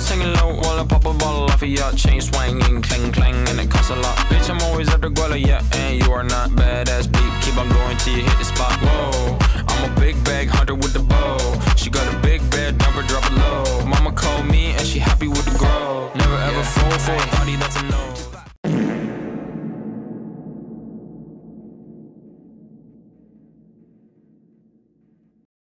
singing low while I pop a bottle off of ya. Chain swinging, clang clang, and it costs a lot. Bitch, I'm always at the guala, yeah, and you are not badass beat. Keep on going till you hit the spot. Whoa, I'm a big bag hunter with the